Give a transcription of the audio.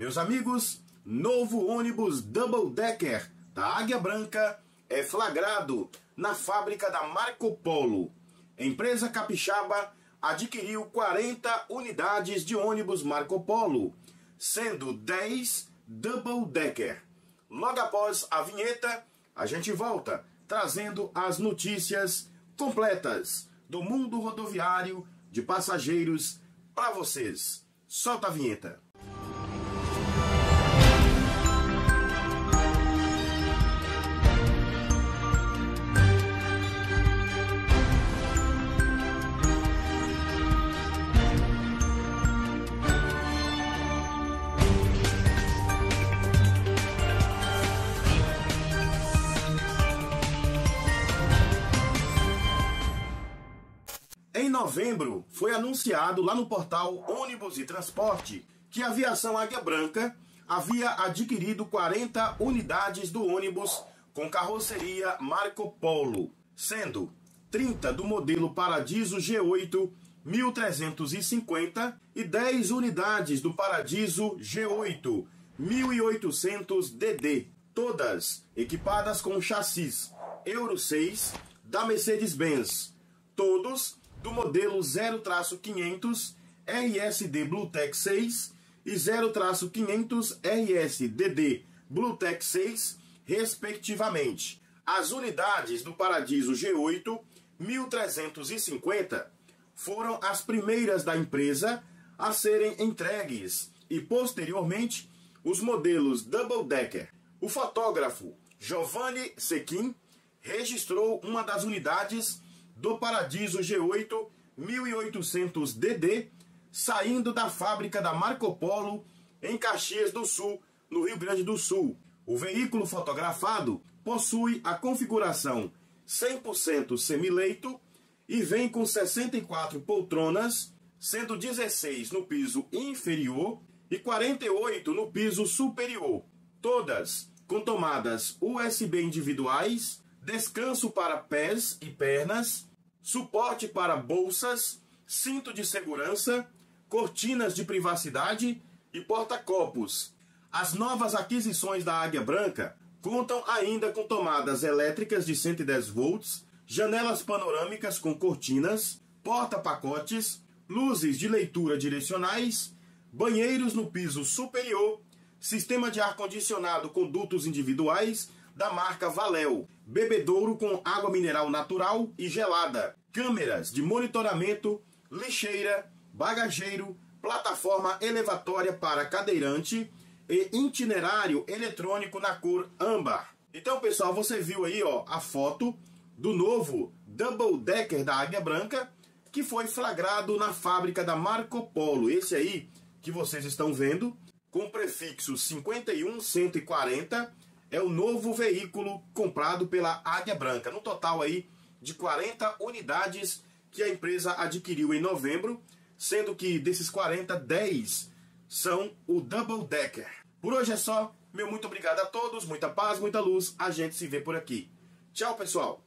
Meus amigos, novo ônibus Double Decker da Águia Branca é flagrado na fábrica da Marco Polo. Empresa capixaba adquiriu 40 unidades de ônibus Marco Polo, sendo 10 Double Decker. Logo após a vinheta, a gente volta trazendo as notícias completas do mundo rodoviário de passageiros para vocês. Solta a vinheta. Em novembro, foi anunciado lá no portal Ônibus e Transporte que a aviação Águia Branca havia adquirido 40 unidades do ônibus com carroceria Marco Polo, sendo 30 do modelo Paradiso G8 1350 e 10 unidades do Paradiso G8 1800 DD, todas equipadas com chassis Euro 6 da Mercedes-Benz, todos do modelo 0-500 RSD Bluetech 6 e 0-500 RSDD Bluetech 6, respectivamente. As unidades do Paradiso G8 1350 foram as primeiras da empresa a serem entregues e, posteriormente, os modelos Double Decker. O fotógrafo Giovanni Sequin registrou uma das unidades do Paradiso G8 1800DD, saindo da fábrica da Marco Polo em Caxias do Sul, no Rio Grande do Sul. O veículo fotografado possui a configuração 100% semileito e vem com 64 poltronas, sendo 16 no piso inferior e 48 no piso superior, todas com tomadas USB individuais, descanso para pés e pernas, suporte para bolsas, cinto de segurança, cortinas de privacidade e porta-copos. As novas aquisições da Águia Branca contam ainda com tomadas elétricas de 110 volts, janelas panorâmicas com cortinas, porta-pacotes, luzes de leitura direcionais, banheiros no piso superior, sistema de ar-condicionado com dutos individuais da marca Valel, bebedouro com água mineral natural e gelada, câmeras de monitoramento, lixeira, bagageiro, plataforma elevatória para cadeirante e itinerário eletrônico na cor âmbar. Então, pessoal, você viu aí, ó, a foto do novo Double Decker da Águia Branca, que foi flagrado na fábrica da Marco Polo. Esse aí que vocês estão vendo, com prefixo 51140, é o novo veículo comprado pela Águia Branca. No total aí de 40 unidades que a empresa adquiriu em novembro, sendo que desses 40, 10 são o Double Decker. Por hoje é só. Meu muito obrigado a todos, muita paz, muita luz. A gente se vê por aqui. Tchau, pessoal.